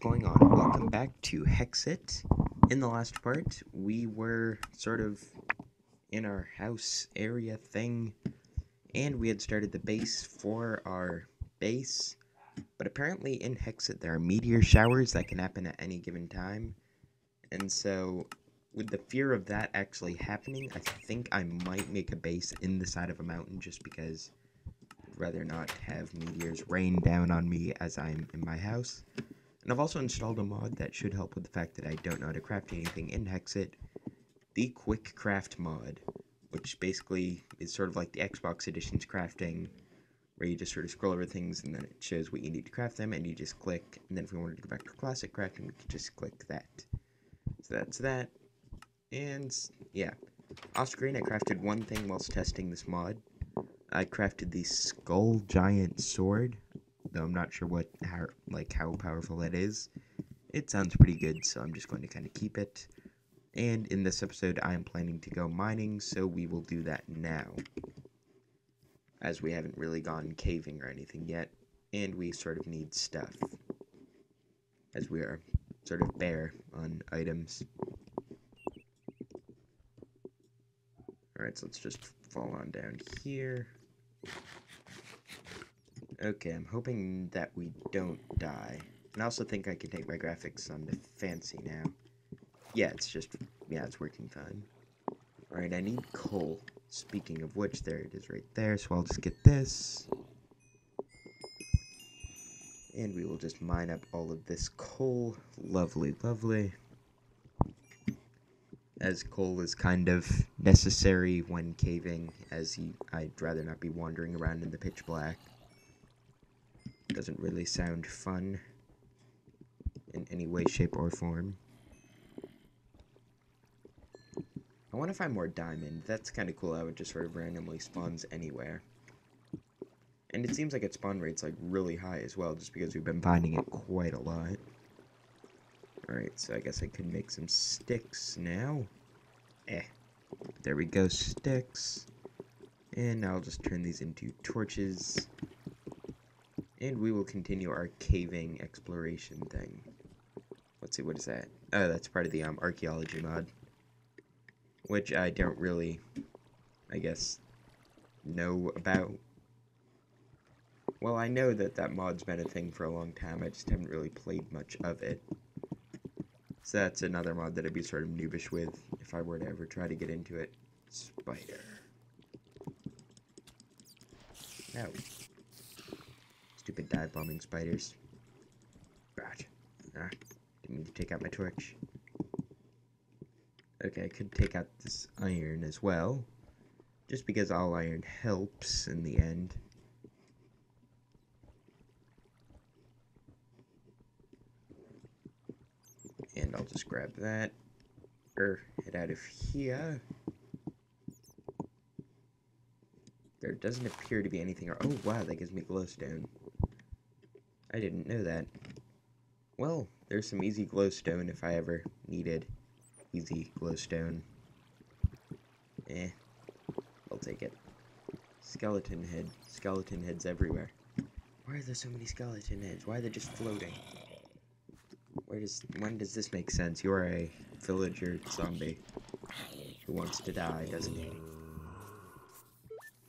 going on? Welcome back to Hexxit. In the last part, we were sort of in our house area thing, and we had started the base for our base. But apparently, in Hexxit, there are meteor showers that can happen at any given time. And so, with the fear of that actually happening, I think I might make a base in the side of a mountain just because rather not have meteors rain down on me as I'm in my house. And I've also installed a mod that should help with the fact that I don't know how to craft anything in Hexxit, the Quick Craft mod, which basically is sort of like the Xbox Edition's crafting, where you just sort of scroll over things and then it shows what you need to craft them, and you just click, and then if we wanted to go back to classic crafting, we could just click that. So that's that. And yeah, off screen I crafted one thing whilst testing this mod, I crafted the Skull Giant Sword, though I'm not sure what how like how powerful that is. It sounds pretty good, so I'm just going to kind of keep it. And in this episode, I am planning to go mining, so we will do that now. As we haven't really gone caving or anything yet, and we sort of need stuff. As we are sort of bare on items. Alright, so let's just fall on down here. Okay, I'm hoping that we don't die. And I also think I can take my graphics on to fancy now. Yeah, it's just, yeah, it's working fine. Alright, I need coal. Speaking of which, there it is right there, so I'll just get this. And we will just mine up all of this coal. Lovely, lovely as coal is kind of necessary when caving, as he, I'd rather not be wandering around in the pitch black. Doesn't really sound fun in any way, shape, or form. I want to find more diamond. That's kind of cool how it just sort of randomly spawns anywhere. And it seems like its spawn rate's like really high as well, just because we've been finding it quite a lot. Alright, so I guess I could make some sticks now. Eh. There we go, sticks. And I'll just turn these into torches. And we will continue our caving exploration thing. Let's see, what is that? Oh, that's part of the um, archaeology mod. Which I don't really, I guess, know about. Well, I know that that mod's been a thing for a long time, I just haven't really played much of it. So that's another mod that I'd be sort of noobish with if I were to ever try to get into it. Spider. No. Stupid dive bombing spiders. God. Ah, didn't mean to take out my torch. Okay, I could take out this iron as well. Just because all iron helps in the end. And I'll just grab that. Or head out of here. There doesn't appear to be anything. Oh, wow, that gives me glowstone. I didn't know that. Well, there's some easy glowstone if I ever needed easy glowstone. Eh, I'll take it. Skeleton head. Skeleton heads everywhere. Why are there so many skeleton heads? Why are they just floating? Where does when does this make sense? You're a villager zombie who wants to die, doesn't he?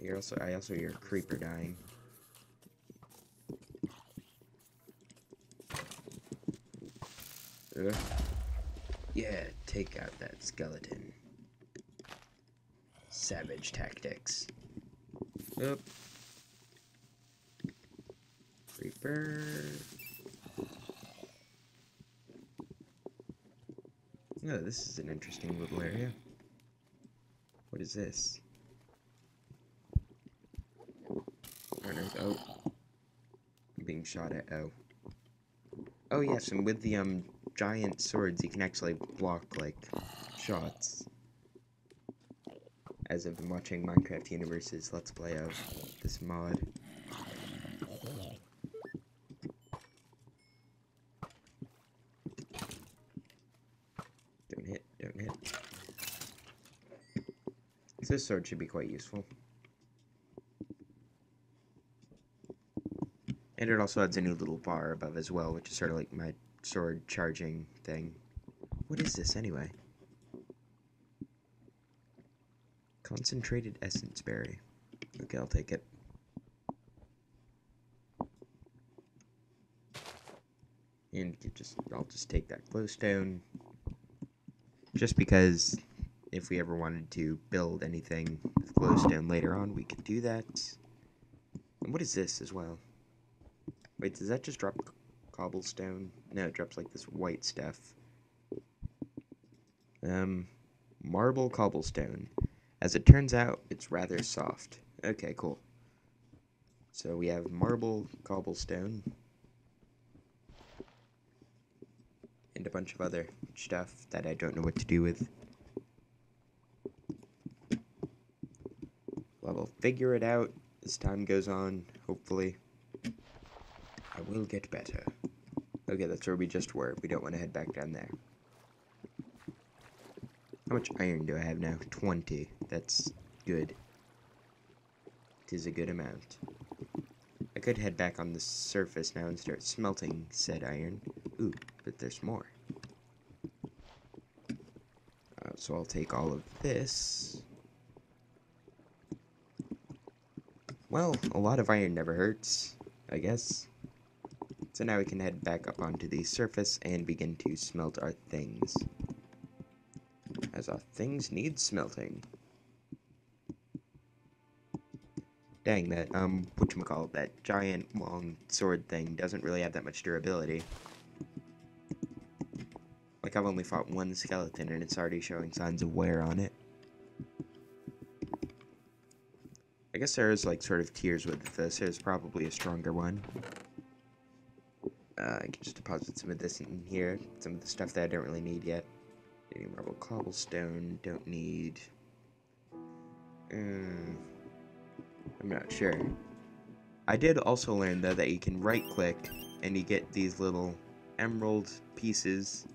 You're also I also hear a creeper dying. Yeah, take out that skeleton. Savage tactics. Oop. Creeper. Oh, this is an interesting little area. What is this? Oh. I'm being shot at. Oh. Oh, yes, and with the, um, giant swords, you can actually block, like, shots. As I've been watching Minecraft Universe's Let's Play of this mod. Don't hit, don't hit. This sword should be quite useful. And it also adds a new little bar above as well, which is sort of like my sword charging thing. What is this anyway? Concentrated essence berry. Okay, I'll take it. And just I'll just take that glowstone. Just because if we ever wanted to build anything with glowstone later on, we could do that. And what is this as well? Wait, does that just drop cobblestone? No, it drops like this white stuff. Um, marble cobblestone. As it turns out, it's rather soft. Okay, cool. So we have marble cobblestone. And a bunch of other stuff that I don't know what to do with. Well, we'll figure it out as time goes on, hopefully. I will get better. Okay, that's where we just were. We don't want to head back down there. How much iron do I have now? 20. That's good. It is a good amount. I could head back on the surface now and start smelting said iron. Ooh, but there's more. Uh, so I'll take all of this. Well, a lot of iron never hurts, I guess. So now we can head back up onto the surface and begin to smelt our things. As our things need smelting. Dang, that, um, whatchamacallit, that giant long sword thing doesn't really have that much durability. Like, I've only fought one skeleton and it's already showing signs of wear on it. I guess there is, like, sort of tiers with this. There's probably a stronger one. Uh, I can just deposit some of this in here. Some of the stuff that I don't really need yet. Any marble cobblestone, don't need. Mm, I'm not sure. I did also learn, though, that you can right-click and you get these little emerald pieces.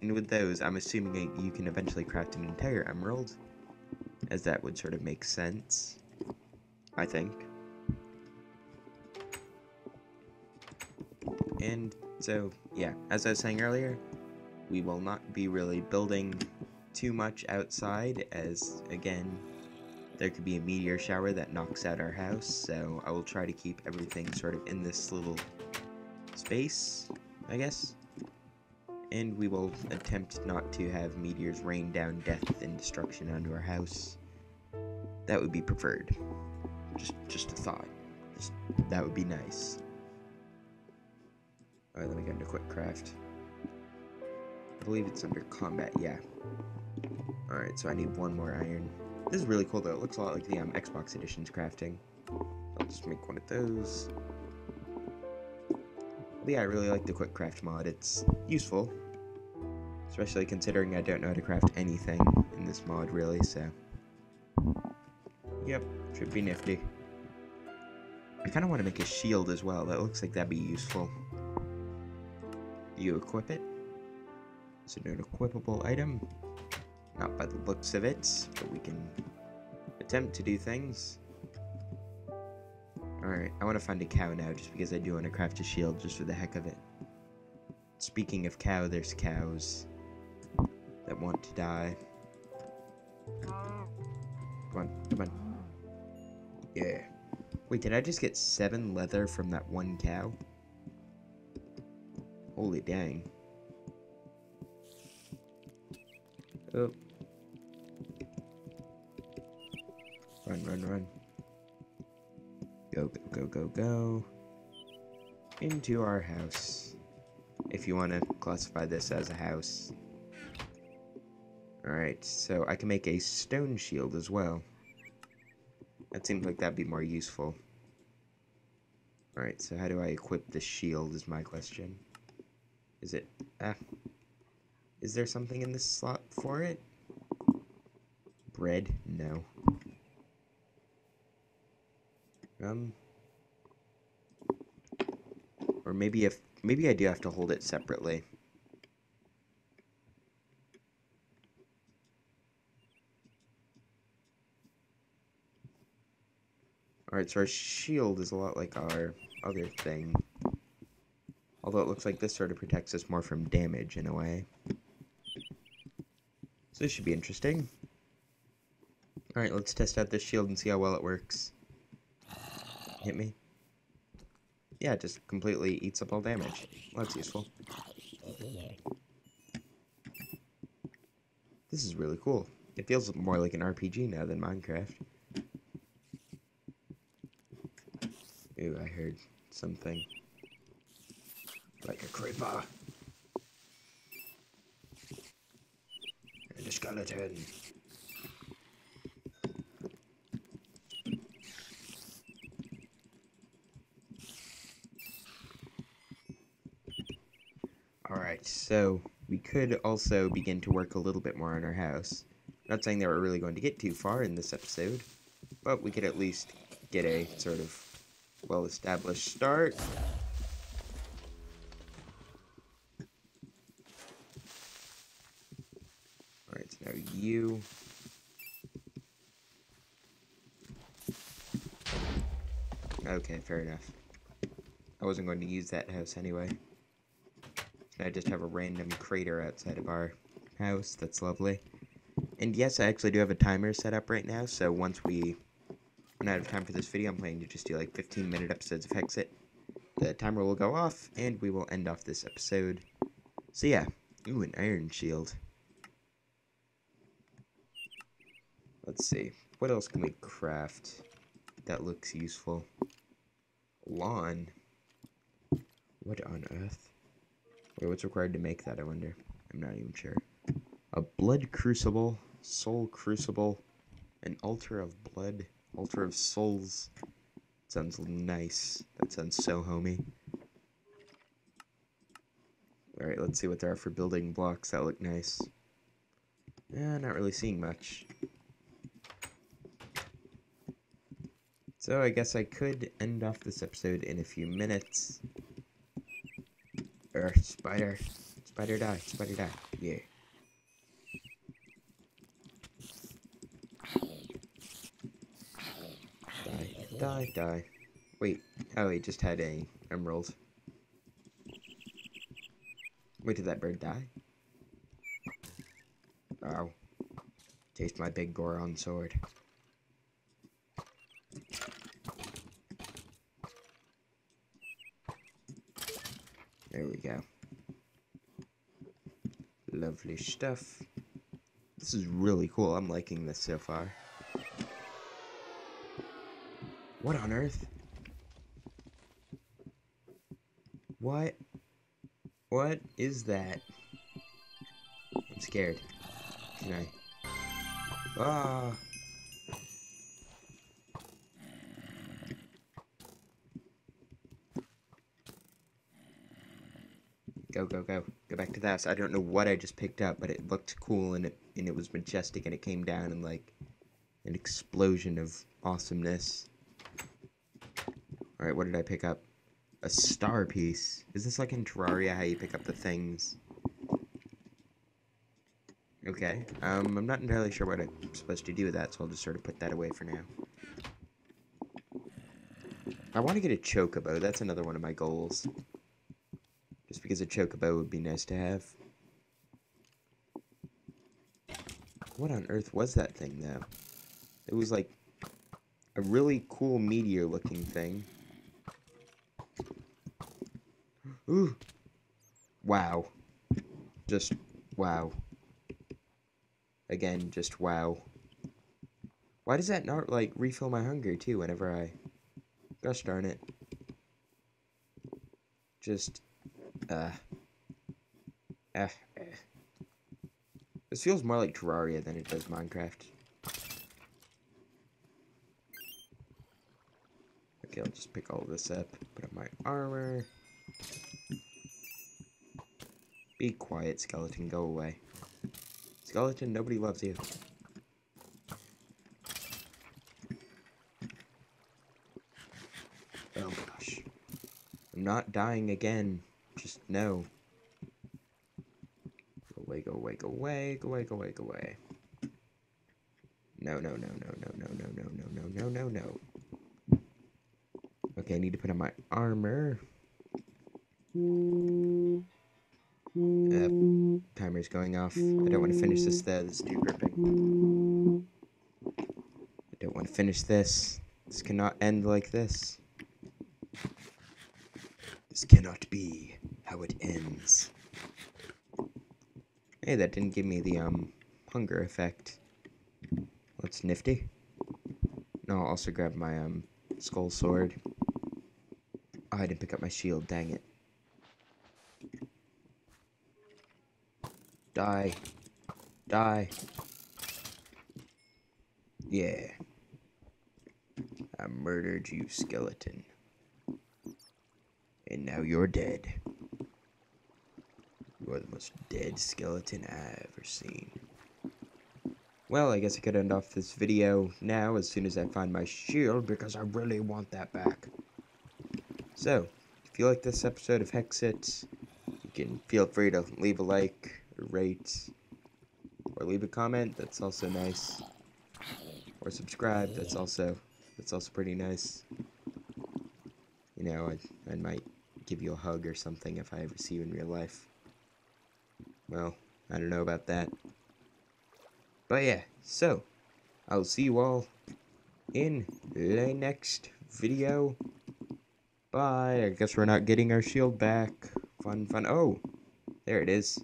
And with those, I'm assuming you can eventually craft an entire emerald. As that would sort of make sense. I think. And so, yeah, as I was saying earlier, we will not be really building too much outside as, again, there could be a meteor shower that knocks out our house, so I will try to keep everything sort of in this little space, I guess. And we will attempt not to have meteors rain down death and destruction onto our house. That would be preferred. Just, just a thought. Just, that would be nice. Alright, let me get into quick craft. I believe it's under combat, yeah. Alright, so I need one more iron. This is really cool though, it looks a lot like the um, Xbox Edition's crafting. I'll just make one of those. But yeah, I really like the quick craft mod, it's useful. Especially considering I don't know how to craft anything in this mod really, so... Yep, should be nifty. I kind of want to make a shield as well. That looks like that'd be useful. You equip it. It's an equipable item. Not by the looks of it, but we can attempt to do things. Alright, I want to find a cow now, just because I do want to craft a shield just for the heck of it. Speaking of cow, there's cows that want to die. Come on, come on. Yeah. Wait, did I just get seven leather from that one cow? Holy dang. Oh. Run, run, run. Go, go, go, go. Into our house. If you want to classify this as a house. Alright, so I can make a stone shield as well. That seems like that'd be more useful. Alright, so how do I equip the shield is my question. Is it... Ah. Is there something in this slot for it? Bread? No. Um... Or maybe if... Maybe I do have to hold it separately. Alright, so our shield is a lot like our other thing. Although it looks like this sort of protects us more from damage in a way. So this should be interesting. Alright, let's test out this shield and see how well it works. Hit me. Yeah, it just completely eats up all damage. Well, that's useful. This is really cool. It feels more like an RPG now than Minecraft. Ooh, I heard something. Like a creeper. And a skeleton. Alright, so we could also begin to work a little bit more on our house. Not saying that we're really going to get too far in this episode, but we could at least get a sort of well-established start. Alright, so you... Okay, fair enough. I wasn't going to use that house anyway. I just have a random crater outside of our house. That's lovely. And yes, I actually do have a timer set up right now, so once we run out of time for this video, I'm planning to just do like 15 minute episodes of Hexxit. The timer will go off, and we will end off this episode. So yeah, ooh, an iron shield. Let's see, what else can we craft that looks useful? Lawn? What on earth? Wait, what's required to make that, I wonder? I'm not even sure. A blood crucible, soul crucible, an altar of blood, altar of souls. Sounds nice. That sounds so homey. Alright, let's see what there are for building blocks that look nice. Yeah, not really seeing much. So I guess I could end off this episode in a few minutes. Er, spider. Spider die. Spider die. Yeah. Die. Die. Die. Wait. Oh, he just had a emerald. Wait, did that bird die? Oh. Taste my big Goron sword. There we go. Lovely stuff. This is really cool. I'm liking this so far. What on earth? What? What is that? I'm scared. Can I? Ah! Go, go, go. Go back to the house. I don't know what I just picked up, but it looked cool and it and it was majestic and it came down in like an explosion of awesomeness. Alright, what did I pick up? A star piece. Is this like in Terraria how you pick up the things? Okay. Um, I'm not entirely sure what I'm supposed to do with that, so I'll just sort of put that away for now. I want to get a chocobo. That's another one of my goals. Just because a chocobo would be nice to have. What on earth was that thing, though? It was like a really cool meteor looking thing. Ooh. Wow. Just wow. Again, just wow. Why does that not, like, refill my hunger, too, whenever I... Gosh darn it. Just uh, eh, eh. This feels more like Terraria than it does Minecraft. Okay, I'll just pick all this up, put on my armor. Be quiet, skeleton, go away. Skeleton, nobody loves you. Oh gosh. I'm not dying again. No. Go away, go away, go away, go away, go away, go away. No, no, no, no, no, no, no, no, no, no, no, no, no. Okay, I need to put on my armor. Uh, timer's going off. I don't want to finish this though. This is too gripping. I don't want to finish this. This cannot end like this. This cannot be how it ends. Hey, that didn't give me the um hunger effect. That's nifty. No, I'll also grab my um skull sword. Oh, I didn't pick up my shield, dang it. Die. Die. Yeah. I murdered you, skeleton. And now you're dead. You are the most dead skeleton I've ever seen. Well, I guess I could end off this video now as soon as I find my shield because I really want that back. So, if you like this episode of Hexxit, you can feel free to leave a like, rate, or leave a comment. That's also nice. Or subscribe. That's also that's also pretty nice. You know, I, I might give you a hug or something if I ever see you in real life. Well, I don't know about that. But yeah, so, I'll see you all in the next video. Bye. I guess we're not getting our shield back. Fun, fun. Oh, there it is.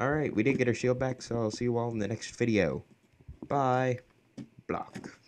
Alright, we did get our shield back, so I'll see you all in the next video. Bye. Block.